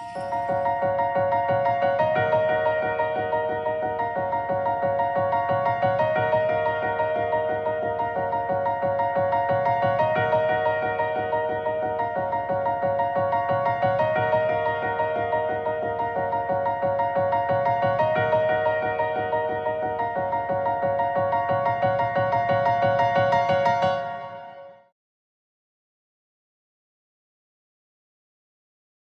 s.